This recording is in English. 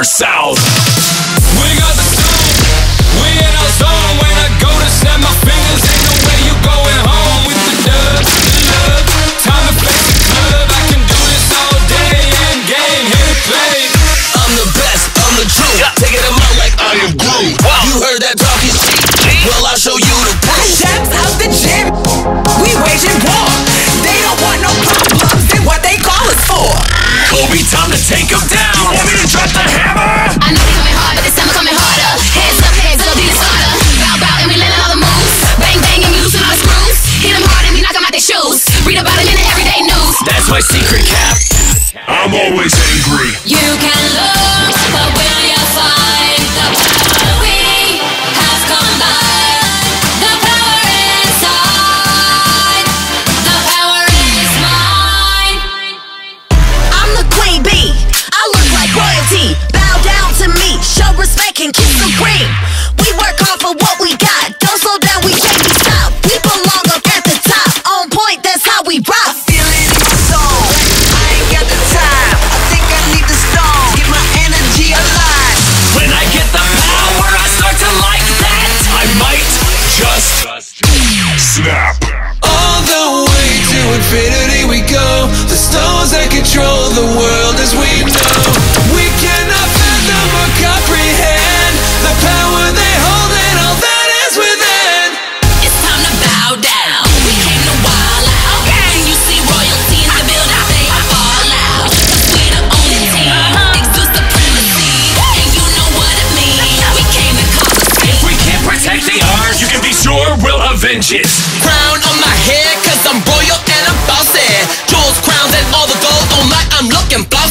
oh. South. We got the stone. We in our zone. When I go to snap my fingers, ain't no way you going home with the dub, the love. Time to flex the club. I can do this all day and game here to play. I'm the best, I'm the truth. Taking them out like I am Groot. You heard that talking shit? Well, I'll show you the proof. Cheer South the gym, we waging war. They don't want no problems, then what they call us for? Kobe, time to take them down. You want me to drop the my secret cap. I'm always angry. You can look, but will you find the power we have combined? The power inside. The power is mine. I'm the queen bee. I look like royalty. Bow down to me. Show respect and kiss the ring. We work hard for what we got. Don't slow down, we can't be stopped. We belong up at the top. On point, that's how we rock. It. crown on my head cause I'm royal and I'm bossy Jewels, crowns and all the gold on my I'm looking flossy